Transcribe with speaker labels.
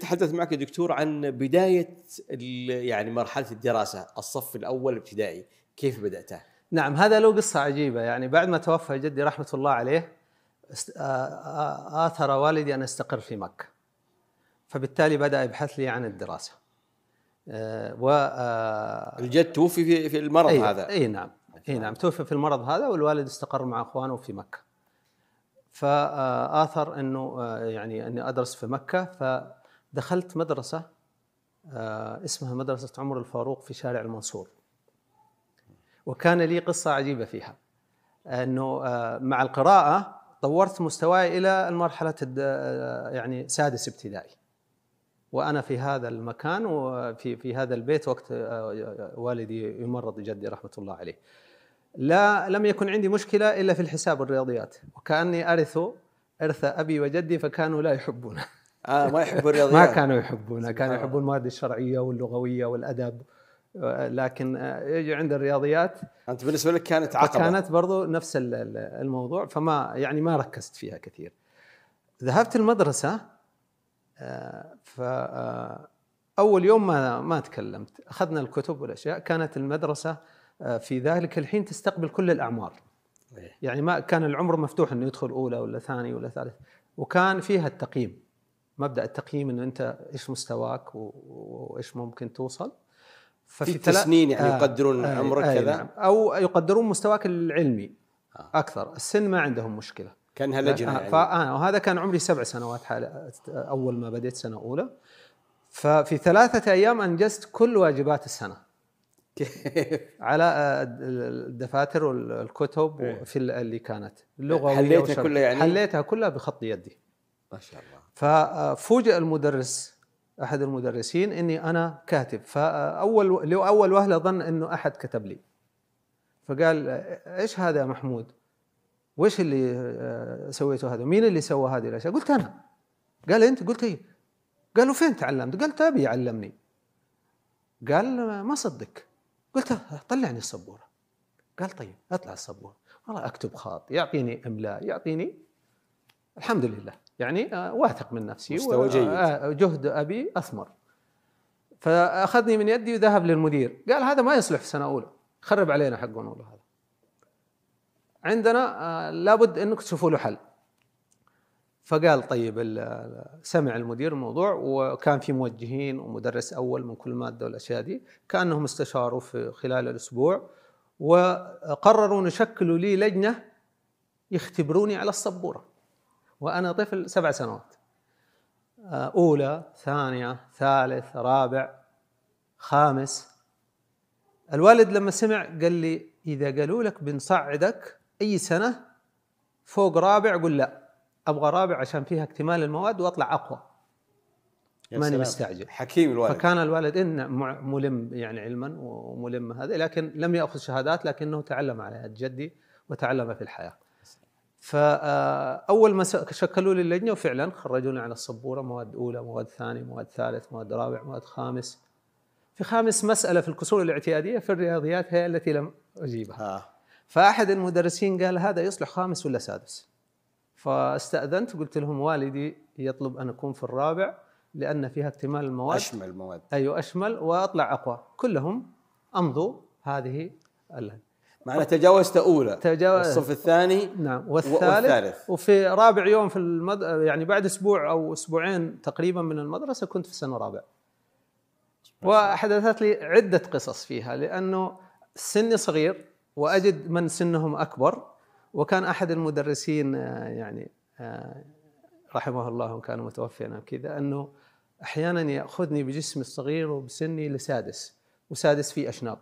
Speaker 1: تحدث معك دكتور عن بداية ال- يعني مرحلة الدراسة الصف الأول الابتدائي كيف بدأتها؟
Speaker 2: نعم هذا له قصة عجيبة. يعني بعد ما توفى جدي رحمة الله عليه آثر والدي أن أستقر في مكة. فبالتالي بدأ يبحث لي عن الدراسة. آه، و
Speaker 1: الجد توفي في في المرض
Speaker 2: أي
Speaker 1: هذا.
Speaker 2: اي نعم. اي نعم توفي في المرض هذا والوالد استقر مع أخوانه في مكة. فآثر إنه يعني أني أدرس في مكة. فدخلت مدرسة آه، اسمها مدرسة عمر الفاروق في شارع المنصور. وكان لي قصة عجيبة فيها إنه آه، مع القراءة طورت مستواي إلى المرحلة الد- آه، يعني سادس ابتدائي. وأنا في هذا المكان وفي في هذا البيت وقت والدي يمرض جدي رحمة الله عليه. لا لم يكن عندي مشكلة إلا في الحساب والرياضيات وكأني أرث إرث أبي وجدي فكانوا لا يحبونه.
Speaker 1: آه ما يحب الرياضيات.
Speaker 2: ما كانوا يحبونه. كانوا يحبون المواد الشرعية واللغوية والأدب. آه، لكن آه، يجي عند الرياضيات
Speaker 1: أنت بالنسبة لك كانت عقبة.
Speaker 2: فكانت برضو نفس ال- ال- الموضوع فما يعني ما ركزت فيها كثير. ذهبت المدرسة آه، ف أول يوم ما ما تكلمت. أخذنا الكتب والأشياء. كانت المدرسة آه، في ذلك الحين تستقبل كل الأعمار.
Speaker 1: إيه.
Speaker 2: يعني ما كان العمر مفتوح إنه يدخل أولى ولا ثاني ولا ثالث. وكان فيها التقييم. مبدأ التقييم إنه أنت إيش مستواك وإيش ممكن توصل
Speaker 1: في
Speaker 2: تلا-
Speaker 1: التسنين يعني يقدرون
Speaker 2: آه،
Speaker 1: عمرك
Speaker 2: آه،
Speaker 1: كذا
Speaker 2: نعم. أو يقدرون مستواك العلمي
Speaker 1: آه.
Speaker 2: أكثر السن ما عندهم مشكلة
Speaker 1: كانها لجنه
Speaker 2: آه،
Speaker 1: يعني
Speaker 2: فأنا وهذا كان عمري سبع سنوات حال أول ما بديت سنة أولى ففي ثلاثة أيام أنجزت كل واجبات السنة
Speaker 1: كيف
Speaker 2: على آه، الدفاتر والكتب
Speaker 1: إيه.
Speaker 2: ال- اللي كانت اللغويه
Speaker 1: حليتها. كلها يعني؟
Speaker 2: حليتها كلها بخط يدي
Speaker 1: ما شاء الله.
Speaker 2: ففوجئ المدرس أحد المدرسين إني أنا كاتب. فأول لأول وهلة ظن إنه أحد كتب لي. فقال إيش هذا يا محمود؟ وش اللي آه، سويته هذا؟ مين اللي سوى هذه الأشياء؟ قلت أنا. قال أنت؟ قلت إيه؟ قالوا فين تعلمت؟ قلت ابي يعلمني قال ما صدق. قلت طلعني السبورة. قال طيب أطلع السبورة. والله أكتب خط يعطيني إملاء يعطيني الحمد لله. يعني واثق من نفسي
Speaker 1: مستوى جيد.
Speaker 2: جهد أبي أثمر. فأخذني من يدي وذهب للمدير. قال هذا ما يصلح في سنه اولى خرب علينا حقون والله هذا. عندنا لابد انك تشوفوا له حل. فقال طيب سمع المدير الموضوع وكان في موجهين ومدرس أول من كل مادة والأشياء دي. كأنهم استشاروا في خلال الأسبوع وقرروا ان يشكلوا لي لجنة يختبروني على السبورة. وأنا طفل سبع سنوات. آه، أولى ثانية ثالث رابع خامس. الوالد لما سمع قال لي إذا قالوا لك بنصعدك أي سنة فوق رابع قل لا أبغى رابع عشان فيها اكتمال المواد وأطلع
Speaker 1: أقوى.
Speaker 2: ماني. مستعجل.
Speaker 1: حكيم الوالد.
Speaker 2: فكان الوالد مع- ملم يعني علما وملم هذا لكن لم يأخذ شهادات لكنه تعلم على يد جدي وتعلم في الحياة. فأول ما شكلوا لي اللجنة وفعلا خرجوني على السبورة مواد أولى، مواد ثانية، مواد ثالث، مواد رابع، مواد خامس. في خامس مسألة في الكسور الاعتيادية في الرياضيات هي التي لم أجيبها.
Speaker 1: آه.
Speaker 2: فأحد المدرسين قال هذا يصلح خامس ولا سادس فاستأذنت قلت لهم والدي يطلب أن أكون في الرابع لأن فيها اكتمال المواد
Speaker 1: أشمل مواد
Speaker 2: أيوه أشمل وأطلع أقوى كلهم أمضوا هذه ال-
Speaker 1: معنى تجاوزت أولى.
Speaker 2: تجاوز-
Speaker 1: الصف الثاني
Speaker 2: نعم.
Speaker 1: والثالث.
Speaker 2: والثالث. وفي رابع يوم في المد... يعني بعد أسبوع أو أسبوعين تقريبا من المدرسة كنت في سنة رابع وحدثت لي عدة قصص فيها لأنه سني صغير وأجد من سنهم أكبر وكان أحد المدرسين آه، يعني آه، رحمه الله وكان متوفيا كذا أنه أحيانا يأخذني بجسمي الصغير وبسني لسادس وسادس فيه أشناب.